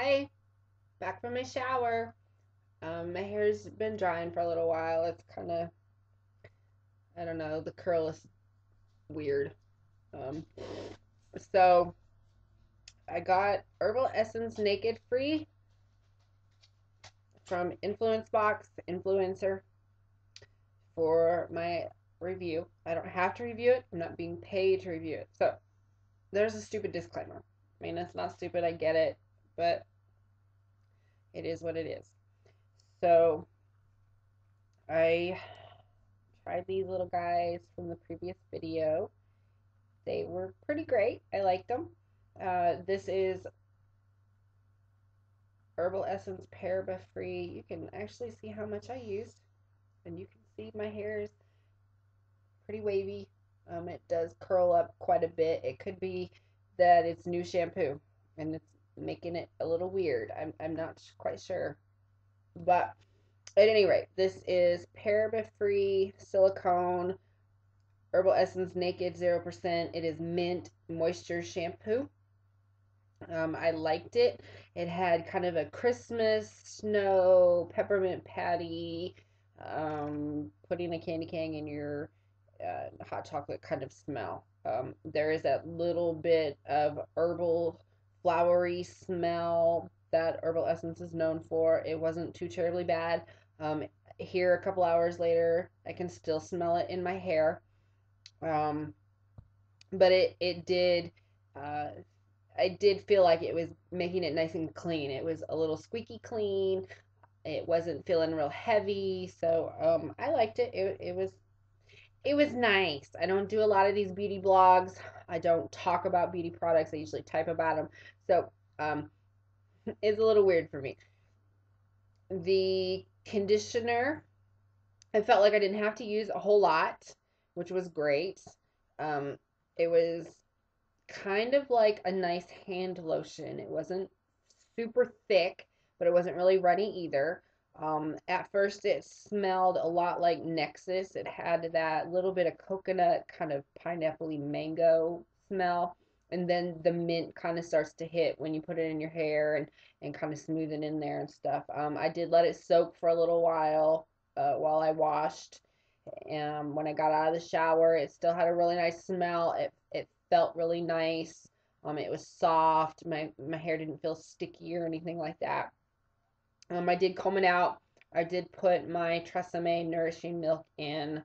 Hi, back from my shower. Um, my hair's been drying for a little while. It's kind of, I don't know, the curl is weird. Um, so I got Herbal Essence Naked Free from Influence Box Influenster for my review. I don't have to review it. I'm not being paid to review it. So there's a stupid disclaimer. I mean, it's not stupid. I get it, but it is what it is. So I tried these little guys from the previous video. They were pretty great. I liked them. Uh, this is Herbal Essence Paraben Free. You can actually see how much I used. And you can see my hair is pretty wavy. Um, it does curl up quite a bit. It could be that it's new shampoo and it's making it a little weird. I'm, I'm not quite sure. But at any rate, this is paraben free silicone herbal essence naked 0%. It is mint moisture shampoo. Um, I liked it. It had kind of a Christmas snow peppermint patty, um, putting a candy cane in your uh, hot chocolate kind of smell. Um, there is that little bit of herbal flowery smell that herbal essence is known for. It wasn't too terribly bad. Um, here a couple hours later, I can still smell it in my hair. Um, but it it did uh, I did feel like it was making it nice and clean. It was a little squeaky clean. It wasn't feeling real heavy, so um, I liked it. It it was it was nice. I don't do a lot of these beauty blogs. I don't talk about beauty products. I usually type about them. So um, it's a little weird for me. The conditioner, I felt like I didn't have to use a whole lot, which was great. Um, it was kind of like a nice hand lotion. It wasn't super thick, but it wasn't really runny either. Um, at first, it smelled a lot like Nexxus. It had that little bit of coconut, kind of pineapple mango smell. And then the mint kind of starts to hit when you put it in your hair and, and kind of smooth it in there and stuff. Um, I did let it soak for a little while uh, while I washed. And when I got out of the shower, it still had a really nice smell. It, it felt really nice. Um, it was soft. My, my hair didn't feel sticky or anything like that. Um, I did comb it out. I did put my Tresemme Nourishing Milk in.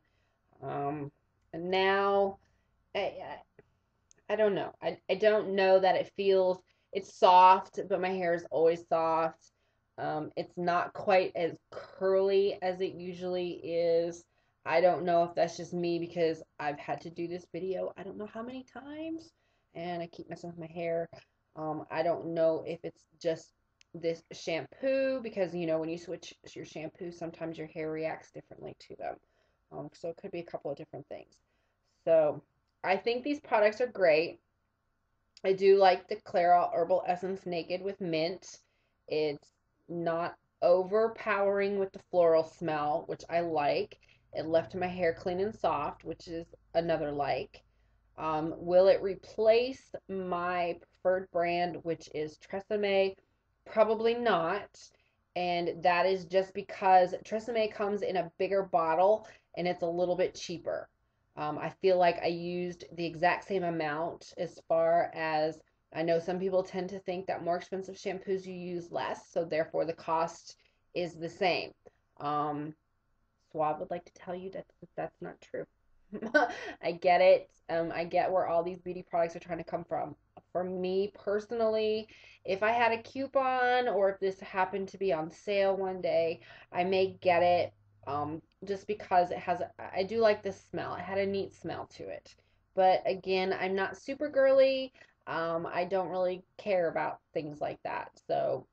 Um, and now, I, I, I don't know. I, I don't know that it feels, it's soft, but my hair is always soft. Um, it's not quite as curly as it usually is. I don't know if that's just me because I've had to do this video I don't know how many times and I keep messing with my hair. Um, I don't know if it's just this shampoo because you know when you switch your shampoo sometimes your hair reacts differently to them. Um, so it could be a couple of different things. So I think these products are great. I do like the Clairol Herbal Essence Naked with mint. It's not overpowering with the floral smell which I like. It left my hair clean and soft which is another like. Um, will it replace my preferred brand which is Tresemme Probably not. And that is just because Tresemme comes in a bigger bottle and it's a little bit cheaper. Um, I feel like I used the exact same amount as far as I know some people tend to think that more expensive shampoos you use less, so therefore the cost is the same. Um, Suave would like to tell you that that's not true. I get it. Um, I get where all these beauty products are trying to come from. For me personally, if I had a coupon or if this happened to be on sale one day, I may get it um, just because it has, I do like the smell. It had a neat smell to it. But again, I'm not super girly. Um, I don't really care about things like that. So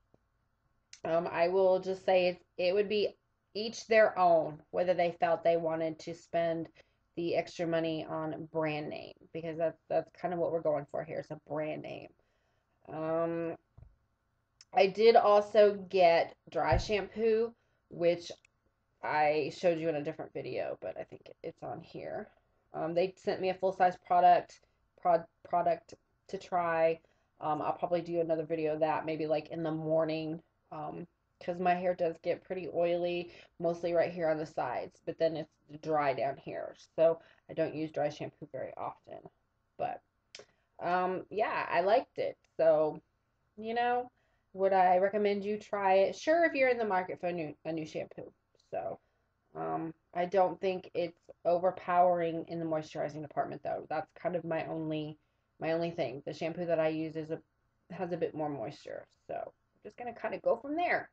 um, I will just say it, it would be each their own whether they felt they wanted to spend the extra money on brand name because that's that's kind of what we're going for here. It's a brand name. Um, I did also get dry shampoo, which I showed you in a different video, but I think it's on here. Um, they sent me a full size product prod, product to try. Um, I'll probably do another video of that maybe like in the morning um, because my hair does get pretty oily, mostly right here on the sides, but then it's dry down here. So I don't use dry shampoo very often. But um, yeah, I liked it. So, you know, would I recommend you try it? Sure, if you're in the market for a new a new shampoo. So, um, I don't think it's overpowering in the moisturizing department though. That's kind of my only my only thing. The shampoo that I use is a has a bit more moisture. So, I'm just gonna kind of go from there.